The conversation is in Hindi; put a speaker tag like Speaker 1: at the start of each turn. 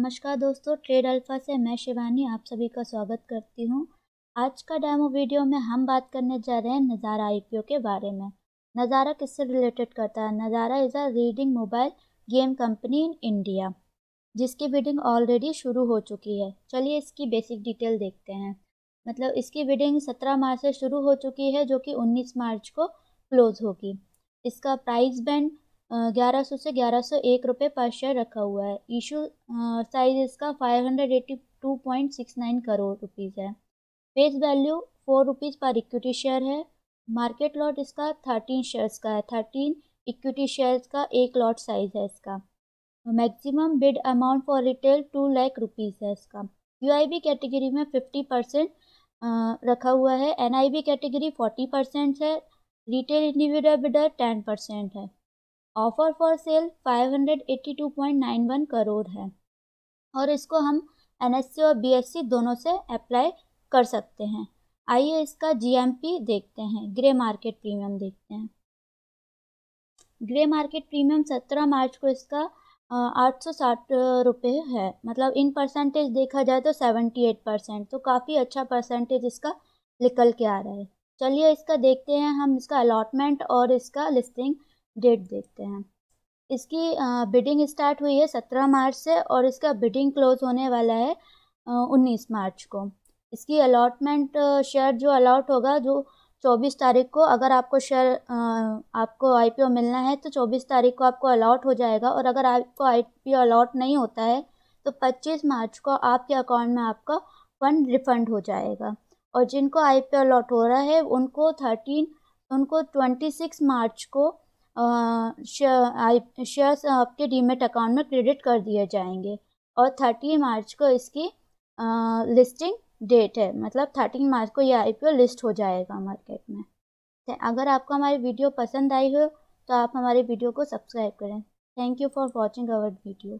Speaker 1: नमस्कार दोस्तों ट्रेड अल्फ़ा से मैं शिवानी आप सभी का स्वागत करती हूँ। आज का डेमो वीडियो में हम बात करने जा रहे हैं नज़ारा आईपीओ के बारे में। नज़ारा किससे रिलेटेड करता है? Nazara is a leading mobile game company in India जिसकी बिडिंग ऑलरेडी शुरू हो चुकी है। चलिए इसकी बेसिक डिटेल देखते हैं। मतलब इसकी बिडिंग सत्रह मार्च से शुरू हो चुकी है, जो कि उन्नीस मार्च को क्लोज होगी। इसका प्राइस बैंड ग्यारह सौ से ग्यारह सौ एक रुपये पर शेयर रखा हुआ है। इशू साइज़ इसका five hundred eighty two point six nine crore rupees है। Face value four rupees per equity share है। मार्केट लॉट इसका थर्टीन शेयर्स का है। थर्टीन इक्विटी शेयर्स का एक लॉट साइज़ है इसका। Maximum bid amount for retail two lakh rupees है इसका। UIB कैटेगरी में फिफ्टी परसेंट रखा हुआ है। NIB कैटेगरी फोर्टी परसेंट है। Retail individual bidder ten percent है। ऑफ़र फॉर सेल 582.91 करोड़ है। और इसको हम एन और बीएससी दोनों से अप्लाई कर सकते हैं। आइए इसका जीएमपी देखते हैं। ग्रे मार्केट प्रीमियम देखते हैं। ग्रे मार्केट प्रीमियम 17 मार्च को इसका आठ सौ साठ रुपये है। मतलब इन परसेंटेज देखा जाए तो 78 परसेंट तो काफ़ी अच्छा परसेंटेज इसका निकल के आ रहा है। चलिए इसका देखते हैं। हम इसका अलॉटमेंट और इसका लिस्टिंग डेट देखते हैं। इसकी बिडिंग स्टार्ट हुई है सत्रह मार्च से और इसका बिडिंग क्लोज होने वाला है उन्नीस मार्च को। इसकी अलॉटमेंट शेयर जो अलॉट होगा, जो चौबीस तारीख को अगर आपको शेयर आपको आईपीओ मिलना है तो चौबीस तारीख को आपको अलॉट हो जाएगा और अगर आपको आईपीओ अलॉट नहीं होता है तो पच्चीस मार्च को आपके अकाउंट में आपका फंड रिफंड हो जाएगा। और जिनको आईपीओ अलॉट हो रहा है, उनको थर्टीन उनको ट्वेंटी सिक्स मार्च को शेयर्स आपके डीमेट अकाउंट में क्रेडिट कर दिए जाएँगे। और थर्टी मार्च को इसकी लिस्टिंग डेट है। मतलब थर्टीन मार्च को ये आईपीओ लिस्ट हो जाएगा मार्केट में। तो अगर आपको हमारी वीडियो पसंद आई हो तो आप हमारे वीडियो को सब्सक्राइब करें। Thank you for watching our video